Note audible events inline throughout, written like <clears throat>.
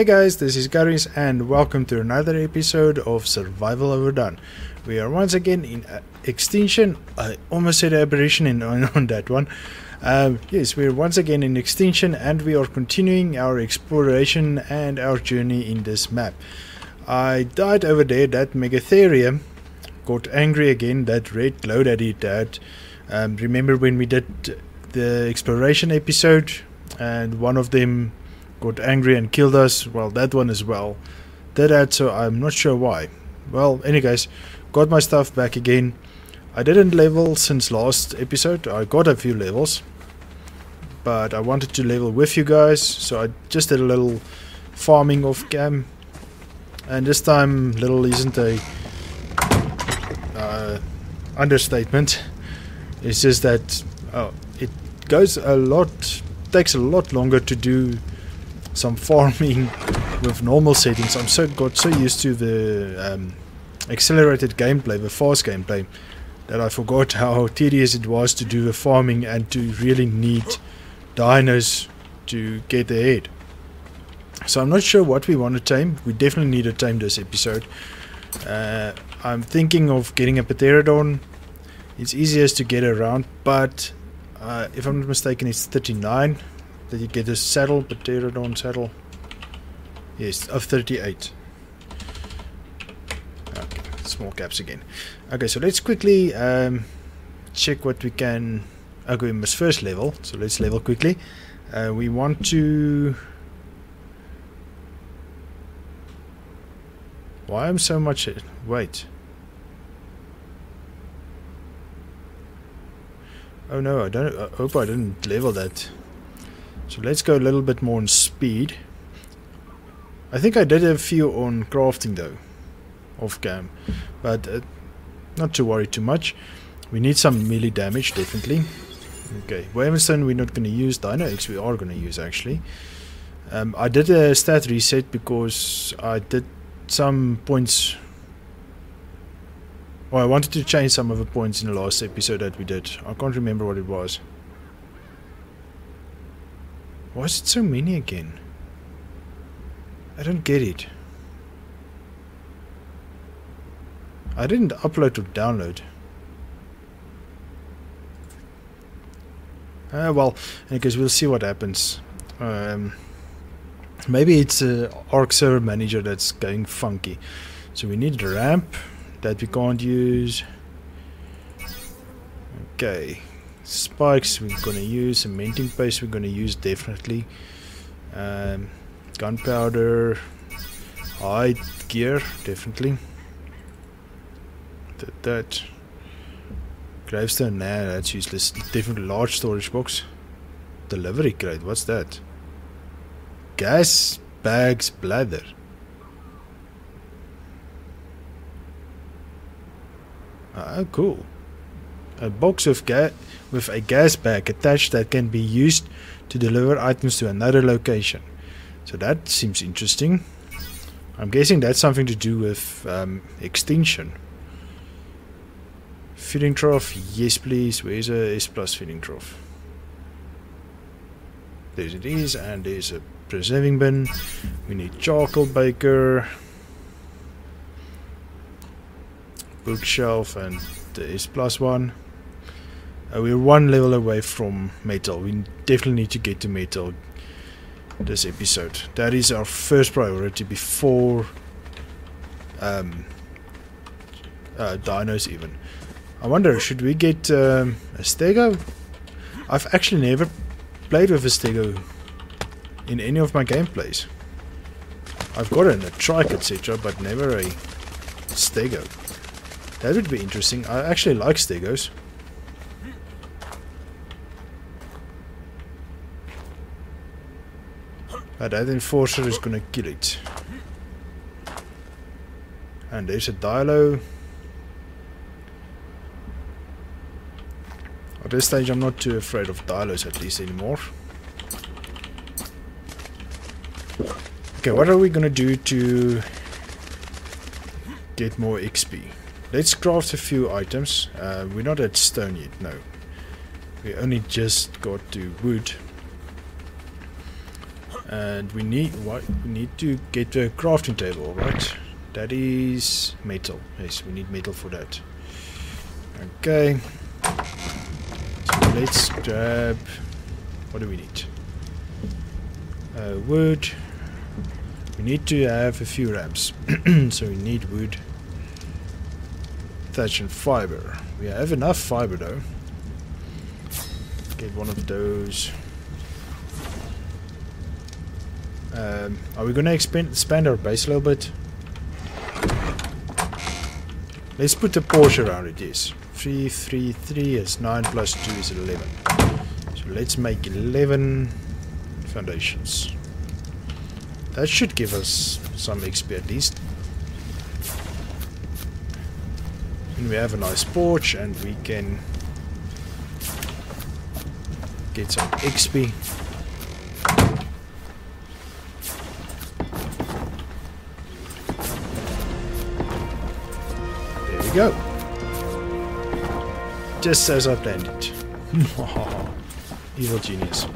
Hey guys, this is Garies and welcome to another episode of Survival Overdone. We are once again in uh, Extinction. I almost said Aberration in, <laughs> on, on that one. Um, yes, we're once again in Extinction and we are continuing our exploration and our journey in this map. I died over there, that Megatherium got angry again, that red glow that it had. Um, remember when we did the exploration episode and one of them got angry and killed us? Well, that one as well. That had, so I'm not sure why. Well, any anyways, got my stuff back again. I didn't level since last episode. I got a few levels, but I wanted to level with you guys, so I just did a little farming off cam. And this time, little isn't a uh, understatement. It's just that oh, it goes a lot, takes a lot longer to do some farming with normal settings. I'm so got so used to the um, accelerated gameplay, the fast gameplay, that I forgot how tedious it was to do the farming and to really need dinos to get ahead. So I'm not sure what we want to tame. We definitely need to tame this episode. Uh, I'm thinking of getting a pterodon. It's easiest to get around, but uh, if I'm not mistaken, it's 39 that you get a saddle, pterodon saddle. Yes, of 38. Okay, small caps again. Okay, so let's quickly um, check what we can. Okay, we must first level, so let's level quickly. Uh, we want to. Why am so much? Wait. Oh no, I don't. I hope I didn't level that. So let's go a little bit more on speed. I think I did a few on crafting though, off cam, but uh, not to worry too much. We need some melee damage definitely. Okay, Wavenstone we're not going to use. Dino X we are going to use actually. Um, I did a stat reset because I did some points. Well, I wanted to change some of the points in the last episode that we did. I can't remember what it was. Why is it so many again? I don't get it. I didn't upload or download. Uh, well, because we'll see what happens. Um, maybe it's a Ark server manager that's going funky. So we need a ramp that we can't use. Okay spikes we're gonna use cementing paste we're gonna use definitely. Um, gunpowder hide gear definitely. That, gravestone nah that's useless. Definitely large storage box. Delivery crate what's that? Gas bags bladder ah cool. A box of gas with a gas bag attached that can be used to deliver items to another location. So that seems interesting. I'm guessing that's something to do with um, extinction. Feeding trough, yes please. Where's a S plus feeding trough? There it is, and there's a preserving bin. We need charcoal baker, bookshelf, and the S plus one. Uh, we're one level away from metal. We definitely need to get to metal this episode. That is our first priority before um, uh, dinos even. I wonder, should we get um, a stego? I've actually never played with a stego in any of my gameplays. I've got a trike etc, but never a stego. That would be interesting. I actually like stegos. But that enforcer is gonna kill it. And there's a Dilo. At this stage I'm not too afraid of Dilos at least anymore. Okay, what are we gonna do to get more XP? Let's craft a few items. Uh, we're not at stone yet, no. We only just got to wood. And we need what we need to get a crafting table, right? That is metal. Yes, we need metal for that. Okay. So let's grab what do we need? Uh, wood. We need to have a few ramps. <clears throat> so we need wood. Thatch and fiber. We have enough fiber though. Get one of those. Um, are we gonna expand, expand our base a little bit? Let's put a porch around it, yes. 3, 3, 3 is 9 plus 2 is 11. So let's make 11 foundations. That should give us some XP at least. And we have a nice porch and we can get some XP. Go. Just as I planned it. Evil genius.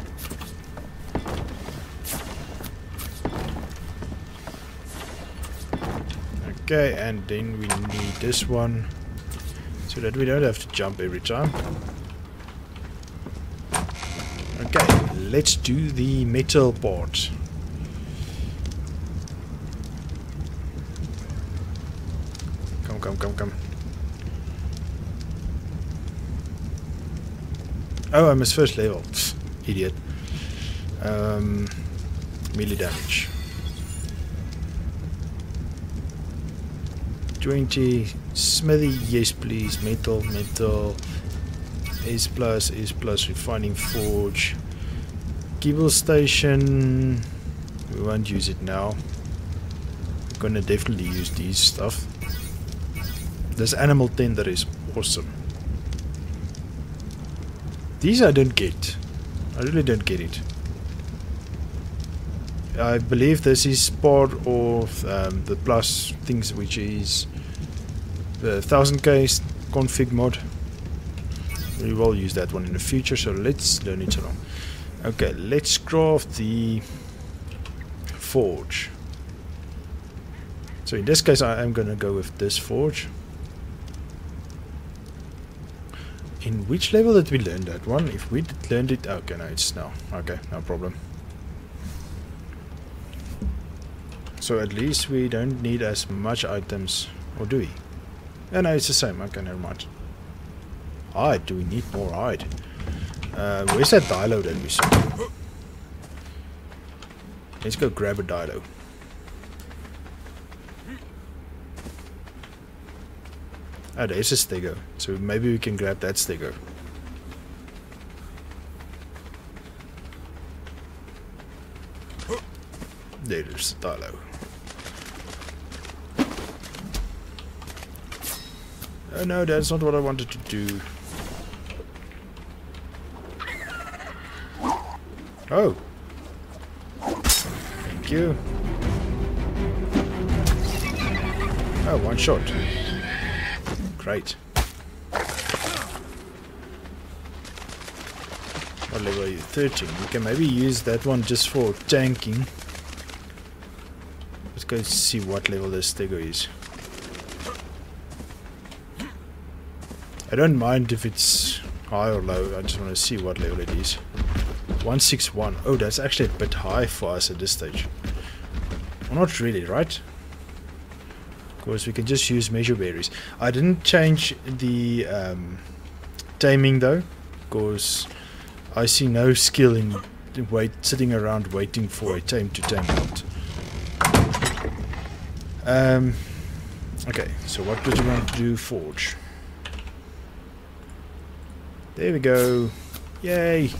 Okay, and then we need this one so that we don't have to jump every time. Okay, let's do the metal part. Come, come, come, come. Oh, I'm his first level. Idiot. Um, melee damage. 20 smithy yes please. Metal metal. S plus S plus. Refining forge. Kibble station. We won't use it now. We're gonna definitely use these stuff. This animal tender is awesome these I don't get I really don't get it I believe this is part of um, the plus things which is the 1000k config mod. We will use that one in the future, so let's learn it along. Okay, let's craft the forge. So in this case I am gonna go with this forge. In which level did we learn that one? If we learned it, okay, no, it's now. Okay, no problem. So at least we don't need as much items, or do we? Yeah, no, it's the same. Okay, never mind. Hide, do we need more hide? Uh, where's that dilo that we saw? Let's go grab a dilo. Ah, there's a stego. So maybe we can grab that stego. <gasps> There's Dilo. Oh no, that's not what I wanted to do. Oh. Thank you. Oh, one shot. Great. What level are you? 13. We can maybe use that one just for tanking. Let's go see what level this Stego is. I don't mind if it's high or low, I just want to see what level it is. 161. Oh, that's actually a bit high for us at this stage. Well, not really, right? Course, we can just use mejoberries. I didn't change the um, taming though, because I see no skill in wait sitting around waiting for a tame to tame out. Um, okay, so what do you want to do? Forge. There we go. Yay!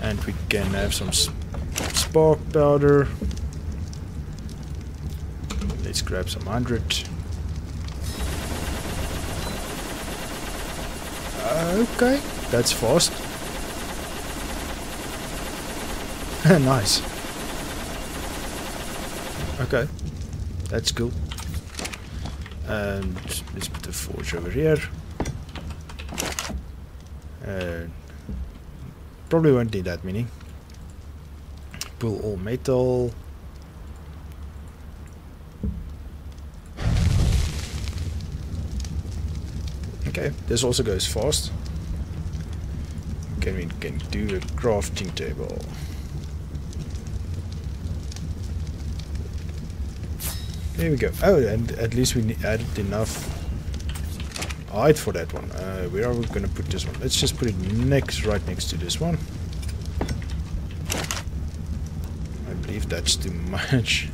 And we can have some spark powder. Let's grab some hundred. Okay, that's fast. <laughs> nice. Okay, that's cool. And let's put the forge over here. Uh, probably won't need that many. pull all metal. Okay, this also goes fast. Can we can do a crafting table? There we go. Oh, and at least we added enough height for that one. Uh, where are we going to put this one? Let's just put it next, right next to this one. I believe that's too <laughs> much.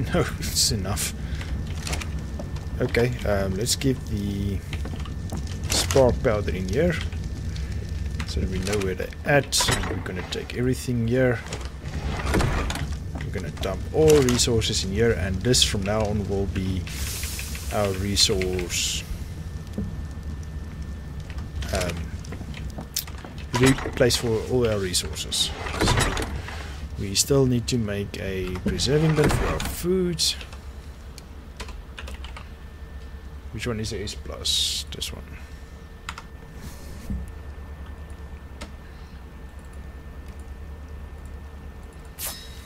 <laughs> no, it's enough. Okay, um, let's give the spark powder in here. So that we know where they're at. We're gonna take everything here. We're gonna dump all resources in here and this from now on will be our resource um, place for all our resources. So we still need to make a preserving bin for our food. Which one is S plus? This one.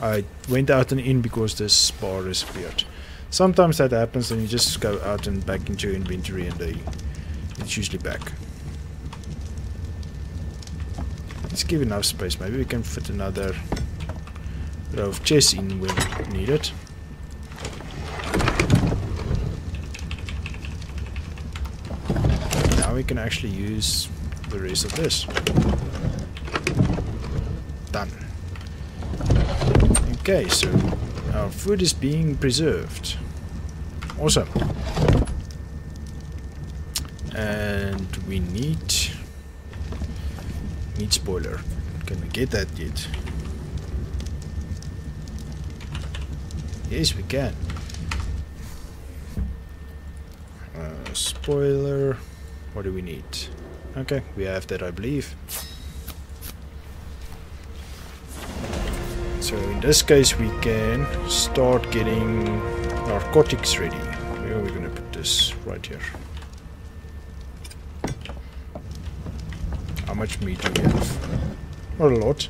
I went out and in because this bar is disappeared. Sometimes that happens and you just go out and back into inventory and they, it's usually back. Let's give enough space. Maybe we can fit another row of chests in when needed. Now we can actually use the rest of this. Done. Okay, so our food is being preserved. Awesome. And we need meat spoiler. Can we get that yet? Yes, we can. Uh, spoiler. What do we need? Okay, we have that, I believe. So in this case, we can start getting narcotics ready. Where are we going to put this? Right here. How much meat do we have? Not a lot.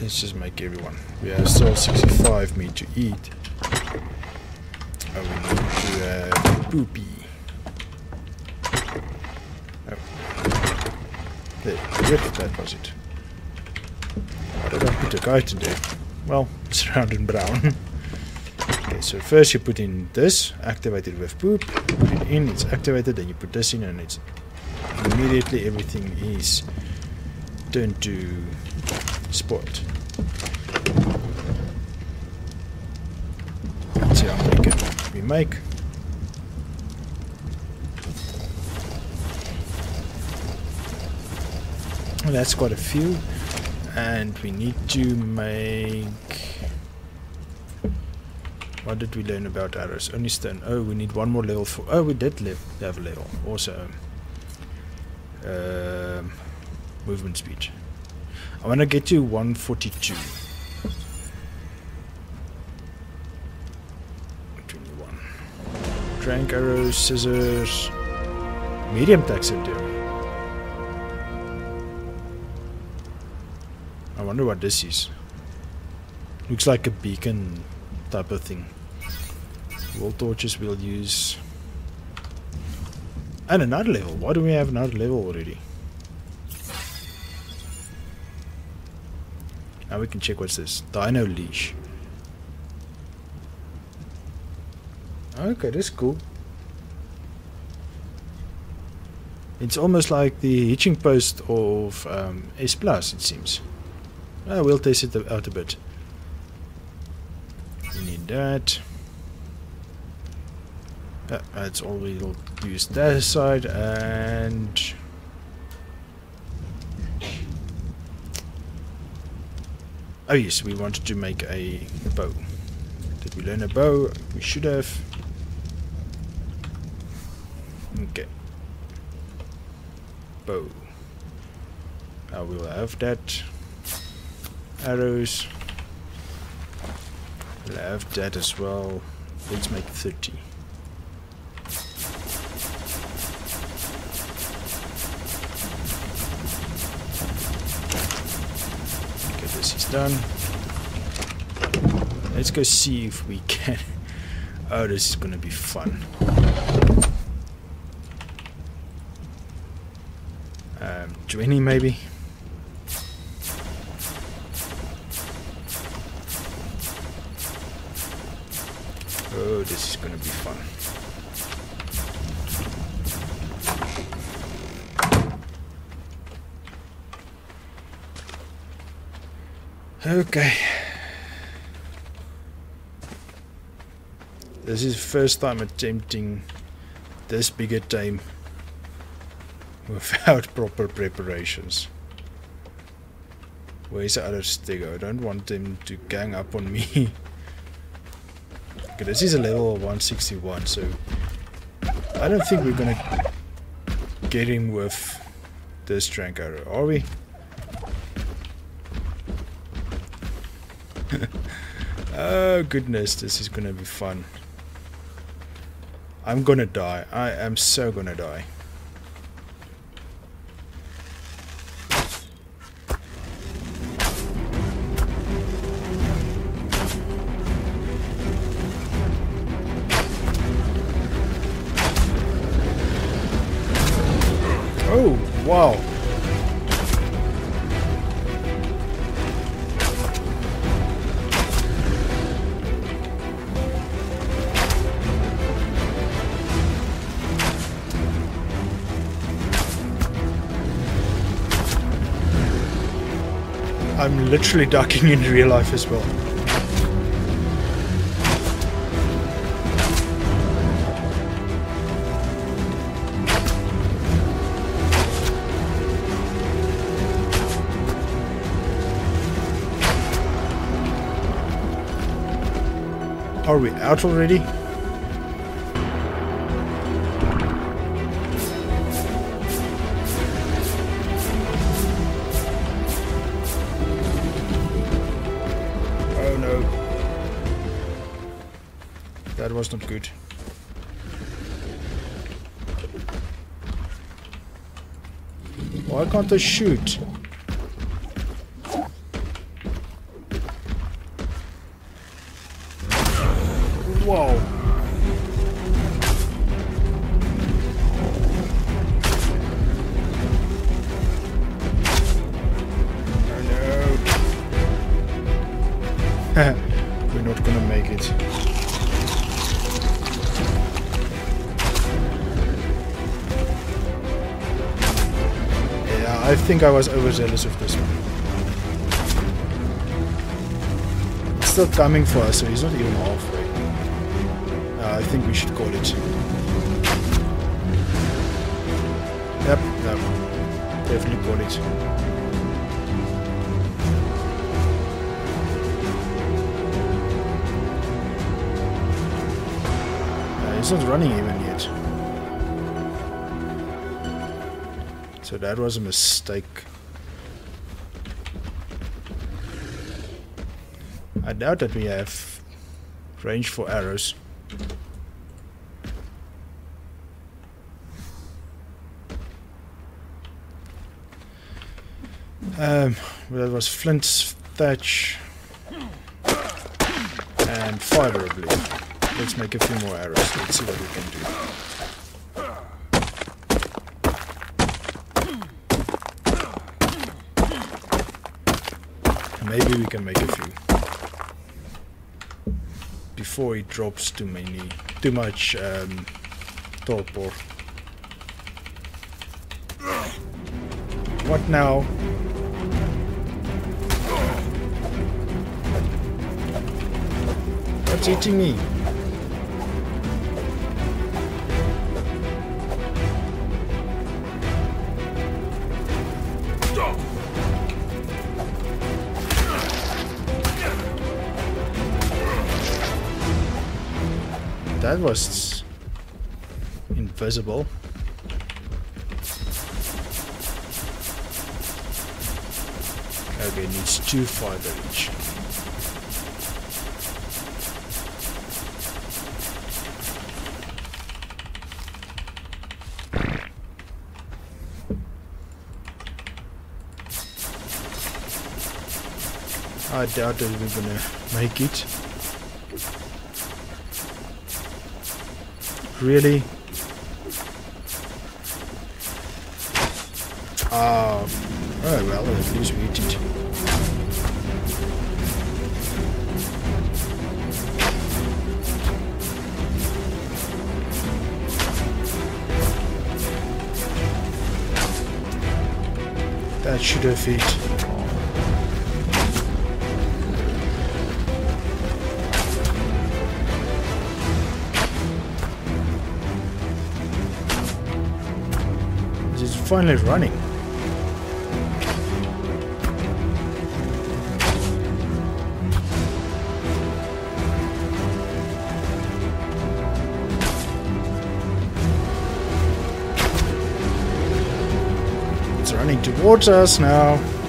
Let's just make everyone. We have still 65 meat to eat. Oh, we need to have poopy. Oh. There, yep, that was it. Why did I put a kite in there? Well, <laughs> it's round and brown. okay, so first you put in this, activated with poop, put it in, it's activated, then you put this in and it's immediately everything is turned to spoiled. Let's see how many can we make. That's quite a few. And we need to make... What did we learn about arrows? Only stone. Oh, we need one more level for... Oh, we did live, have a level. Also, um, movement speed. I want to get to 142. 21. Trank arrows, scissors, medium taxidermy. I wonder what this is. Looks like a beacon type of thing. Wall torches we'll use. And another level. Why do we have another level already? Now we can check what's this. Dino leash. Okay, that's cool. It's almost like the hitching post of um, S Plus, it seems. Oh, we'll test it out a bit. We need that. Uh, that's all we'll use that side and Oh yes, we wanted to make a bow. Did we learn a bow? We should have. Okay. Bow. I will have that. Arrows. We'll have that as well. Let's make 30. Done. Let's go see if we can. <laughs> Oh, this is gonna be fun. Um, 20 maybe. Oh, this is gonna be fun. Okay. This is first time attempting this bigger time without <laughs> proper preparations. Where's the other stego? I don't want them to gang up on me. okay, this is a level 161, so I don't think we're gonna get him with this trank arrow, are we? Oh goodness, this is gonna be fun. I'm gonna die. I am so gonna die. Oh, wow. Literally ducking in real life as well. Are we out already? I shoot? I was overzealous with this one. It's still coming for us, so he's not even halfway. Uh, I think we should call it. Yep, no. Definitely call it. Uh, he's not running even yet. So that was a mistake. I doubt that we have range for arrows. Um, that was flint, thatch, and fiber, I believe. Let's make a few more arrows. Let's see what we can do. Maybe we can make a few before he drops too many, too much um, torpor. What now? What's eating me? that was invisible. Okay, needs two fire damage. I doubt that we're gonna make it. Really? Um, oh well, at least we did. That should have hit. Finally running. It's running towards us now.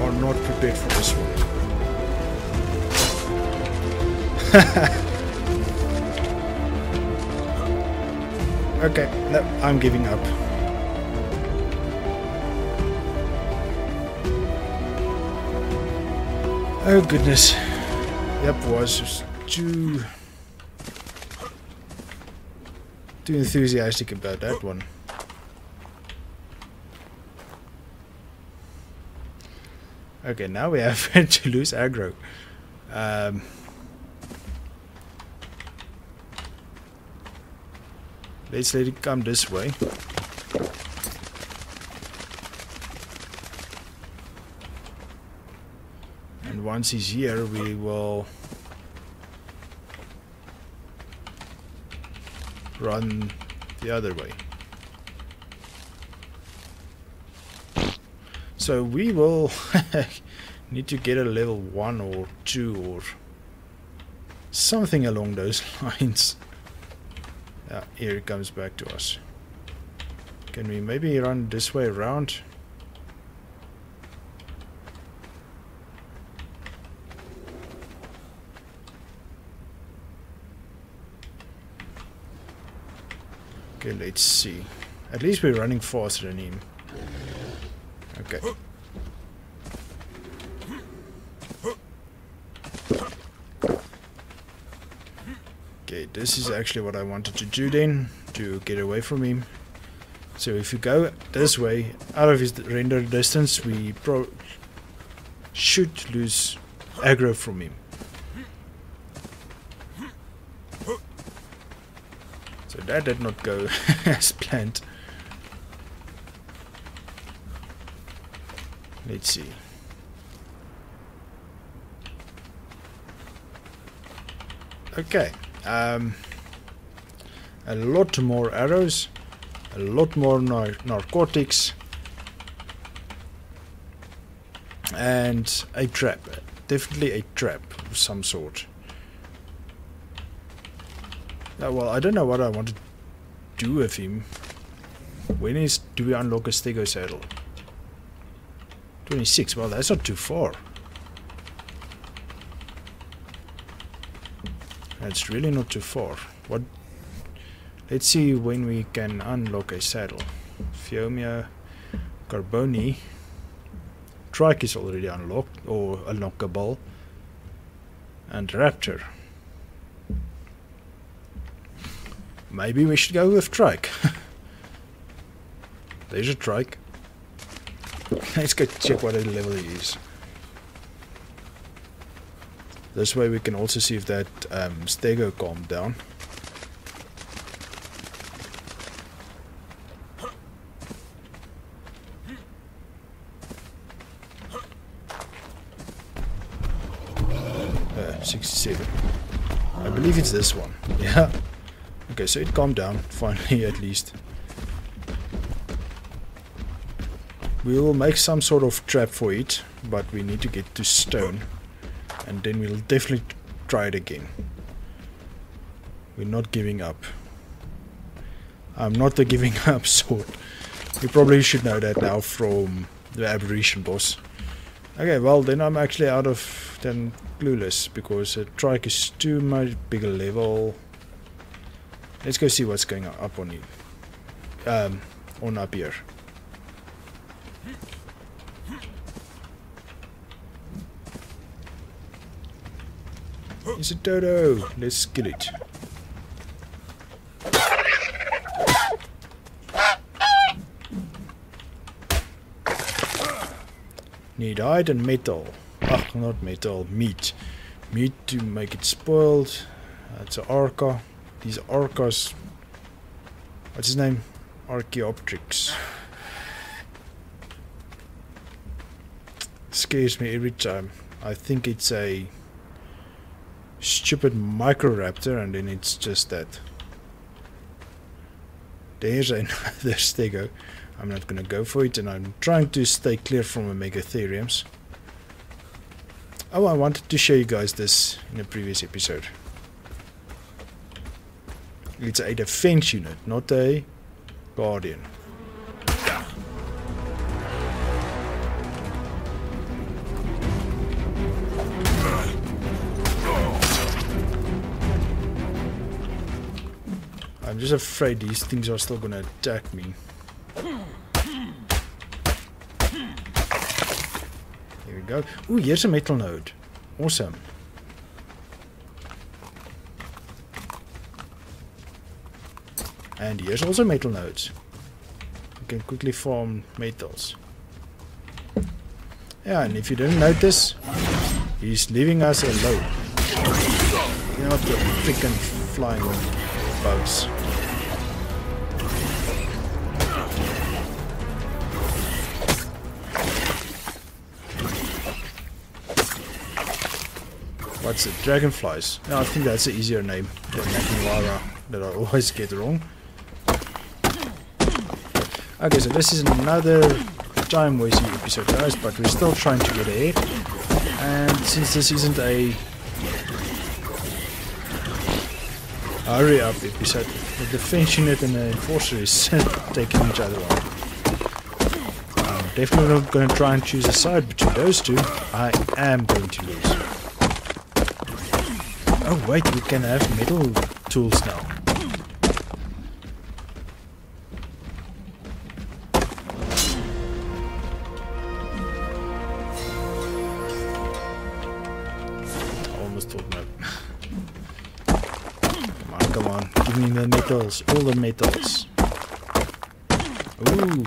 Are not prepared for this one. <laughs> okay, no, I'm giving up. Oh goodness. Yep, was just too too enthusiastic about that one. Okay, now we have <laughs> to lose aggro. Um, let's let it come this way. And once he's here, we will run the other way. So we will <laughs> need to get a level 1 or 2 or something along those <laughs> lines. Yeah, here it comes back to us. Can we maybe run this way around? Okay, let's see. At least we're running faster than him. Okay. Okay, this is actually what I wanted to do then, to get away from him. So if you go this way, out of his render distance, we pro should lose aggro from him. So that did not go <laughs> as planned. Let's see. Okay. Um, a lot more arrows, a lot more nar narcotics, and a trap. Definitely a trap of some sort. Uh, well, I don't know what I want to do with him. When is do we unlock a stego saddle? 26, well that's not too far. That's really not too far. What? Let's see when we can unlock a saddle. Phiomia, Carbonemys. Trike is already unlocked, or unlockable. And Raptor. Maybe we should go with Trike. <laughs> There's a Trike. Let's go check what level he is. This way we can also see if that um, stego calmed down. Uh, 67. I believe it's this one. <laughs> Yeah. Okay, so it calmed down, finally <laughs> at least. We will make some sort of trap for it, but we need to get to stone. And then we'll definitely try it again. We're not giving up. I'm not the giving <laughs> up sort. You probably should know that now from the aberration boss. Okay, well then I'm actually out of then clueless because a trike is too much bigger level. Let's go see what's going up on you. Um, on up here. It's a dodo. Let's kill it. Need iron metal. Ugh, not metal, meat. Meat to make it spoiled. That's an Orca. These Orcas. What's his name? Archaeopteryx. Scares me every time. I think it's a stupid Microraptor and then it's just that. There's another <laughs> stego. I'm not gonna go for it and I'm trying to stay clear from the Megatheriums. Oh, I wanted to show you guys this in a previous episode. It's a defense unit, not a guardian. Just afraid these things are still gonna attack me. Here we go. Ooh, here's a metal node. Awesome. And here's also metal nodes. You can quickly form metals. Yeah, and if you didn't notice, he's leaving us alone. You know not the freaking flying bugs. What's it? Dragonflies. No, I think that's an easier name than Nakamura that I always get wrong. Okay, so this is another time wasting episode, guys, but we're still trying to get ahead. And since this isn't a hurry up episode, the defense unit and the enforcer is <laughs> taking each other on. I'm definitely not going to try and choose a side between those two. I am going to lose. Oh wait, we can have metal tools now. Almost thought no. Come on, come on. Give me the metals. All the metals. Ooh,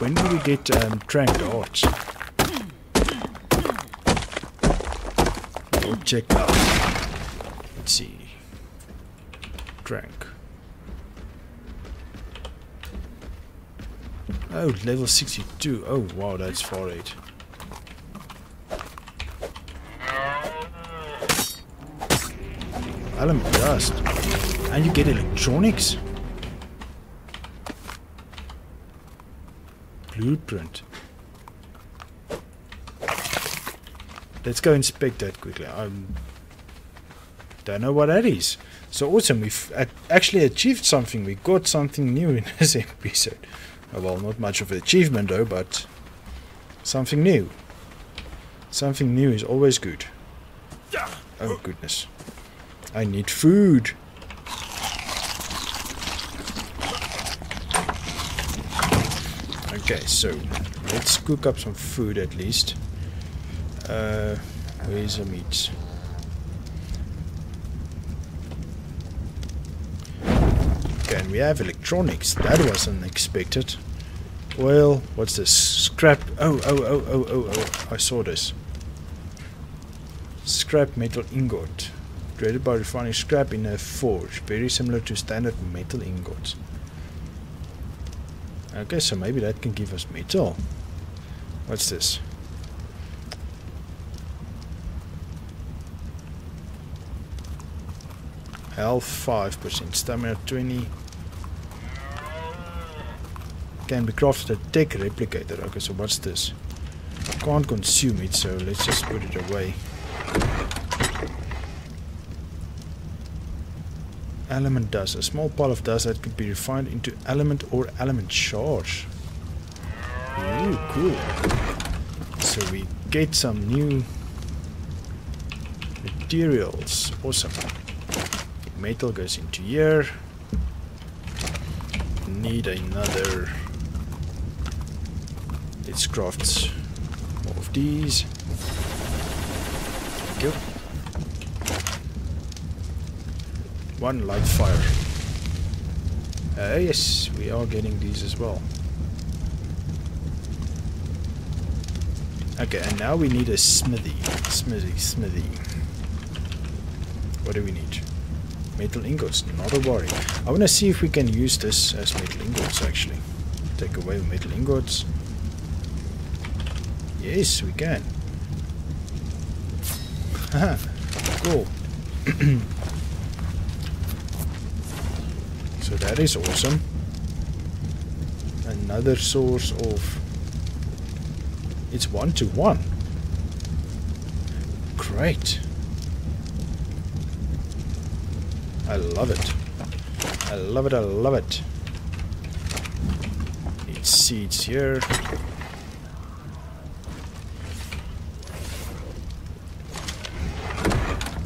when do we get um, tranked arch? We'll check out. Drank. Oh, level 62. Oh, wow, that's far eight. Element dust. And you get electronics. Blueprint. Let's go inspect that quickly. I don't know what that is. So awesome, we've actually achieved something. We got something new in <laughs> this episode. Well, not much of an achievement though, but something new. Something new is always good. Oh goodness. I need food. Okay, so let's cook up some food at least. Uh, where's the meat? Okay, and we have electronics. That was unexpected. Well, what's this? Scrap. Oh, oh, oh, oh, oh, oh. I saw this. Scrap metal ingot. Created by refining scrap in a forge. Very similar to standard metal ingots. Okay, so maybe that can give us metal. What's this? Health 5%, stamina 20. Can be crafted a tech replicator. Okay, so what's this? Can't consume it, so let's just put it away. Element dust. A small pile of dust that could be refined into element or element shards. Ooh, cool. So we get some new materials. Awesome. Metal goes into here. Need another. Let's craft more of these. You. One light fire. Uh, yes, we are getting these as well. Okay, and now we need a smithy. Smithy, smithy. What do we need? Metal ingots, not a worry. I want to see if we can use this as metal ingots actually. Take away metal ingots. Yes, we can. Haha, cool. <clears throat> so that is awesome. Another source of it's one to one. Great. I love it. I love it, I love it. Need seeds here.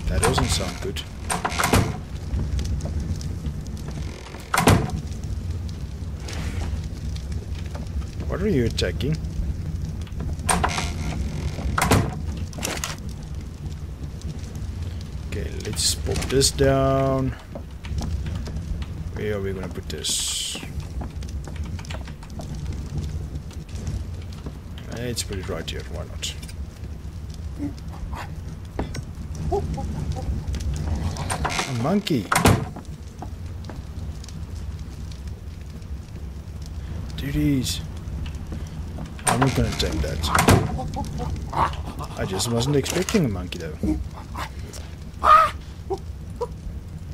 That doesn't sound good. What are you attacking? Okay, let's pop this down. Where are we gonna put this? Let's put it right here, why not? A monkey! Duties! I'm not gonna take that. I just wasn't expecting a monkey though.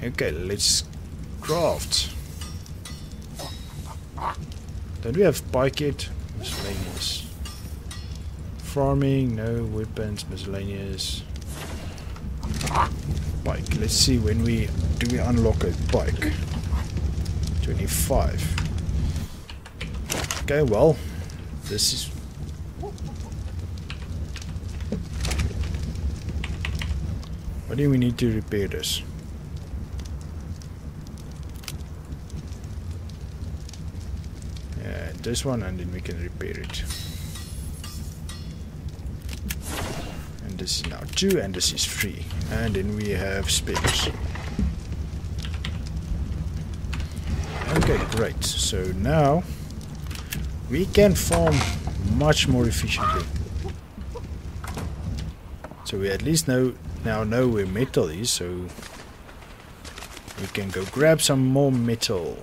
Okay, let's craft. Don't we have pike yet? Miscellaneous. Farming, no. Weapons, miscellaneous. Pike. Let's see when we do we unlock a pike. 25. Okay, well, this is What do we need to repair this? Yeah, this one and then we can repair it. And this is now two and this is three. And then we have spares. Okay, great. So now we can farm much more efficiently. So we at least know now know where metal is, so we can go grab some more metal.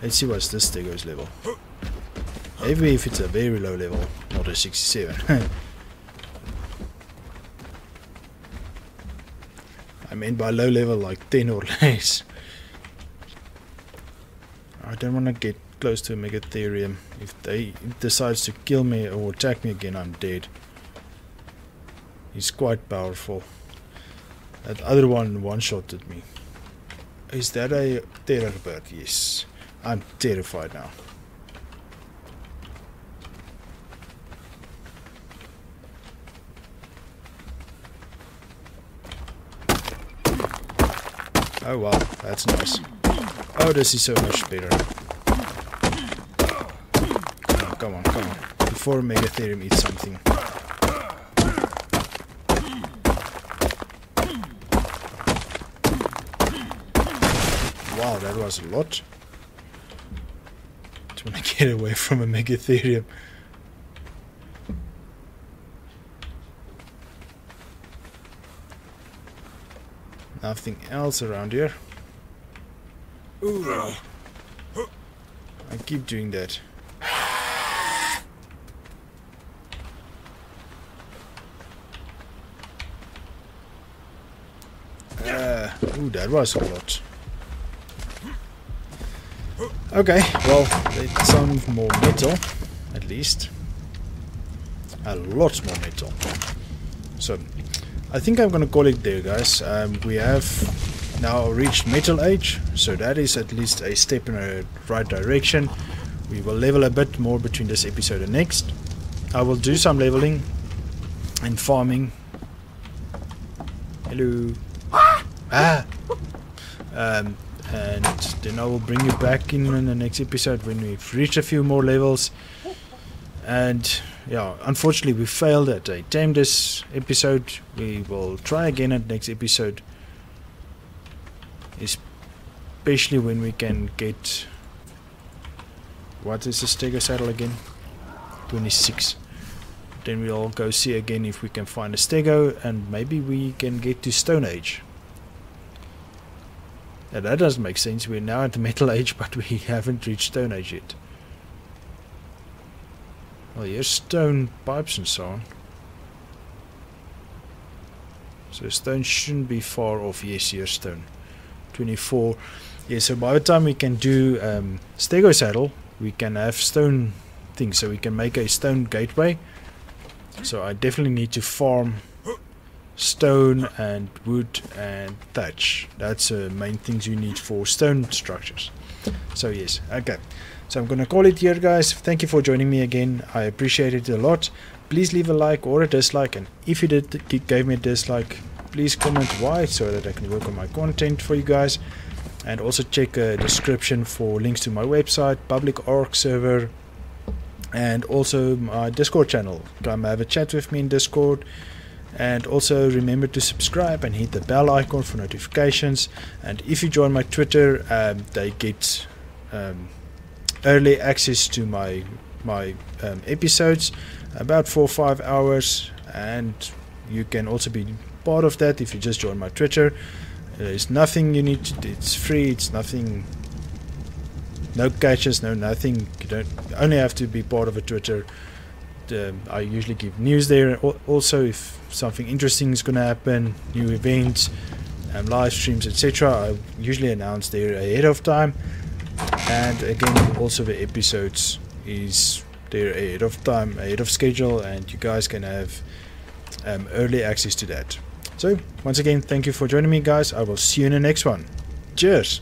Let's see what's this Stego's level. Maybe if it's a very low level, not a 67. <laughs> I mean by low level like 10 or <laughs> less. I don't want to get close to a Megatherium. If they decides to kill me or attack me again, I'm dead. He's quite powerful. That other one one-shotted me. Is that a terror bird? Yes. I'm terrified now. Oh wow, that's nice. Oh, this is so much better. Come on, come on. Before Megatherium eats something. Wow, that was a lot. Want to get away from a Megatherium. Nothing else around here. Ooh. I keep doing that. Uh, ooh, that was a lot. Okay, well, it's some more metal, at least. A lot more metal. So, I think I'm gonna call it there, guys. Um, we have now reached Metal Age, so that is at least a step in the right direction. We will level a bit more between this episode and next. I will do some leveling and farming. Hello. Ah. Um, and then I will bring you back in, in the next episode when we've reached a few more levels. And yeah, unfortunately we failed at a tame this episode. We will try again at next episode. Especially when we can get what is the stego saddle again? 26. Then we'll go see again if we can find a stego and maybe we can get to Stone Age. Now that doesn't make sense. We're now at the Metal <laughs> Age, but we haven't reached Stone Age yet. Well, here's stone pipes and so on. So stone shouldn't be far off. Yes, here's stone. 24. Yeah, so by the time we can do um, stego saddle, we can have stone things. So we can make a stone gateway. So I definitely need to farm stone and wood and thatch. That's the uh, main things you need for stone structures. So yes, okay. So I'm going to call it here guys. Thank you for joining me again. I appreciate it a lot. Please leave a like or a dislike and if you did gave me a dislike, please comment why so that I can work on my content for you guys. And also check a description for links to my website, public Ark server, and also my Discord channel. Come have a chat with me in Discord. And also remember to subscribe and hit the bell icon for notifications. And if you join my Twitter, um, they get um, early access to my my um, episodes, about four or five hours. And you can also be part of that if you just join my Twitter. There's nothing you need to. It's free. It's nothing no catches, no nothing. You don't only have to be part of a Twitter. Um, I usually give news there. Also, if something interesting is going to happen, new events, um, live streams, etc., I usually announce there ahead of time. And again, also the episodes is there ahead of time, ahead of schedule, and you guys can have um, early access to that. So, once again, thank you for joining me, guys. I will see you in the next one. Cheers!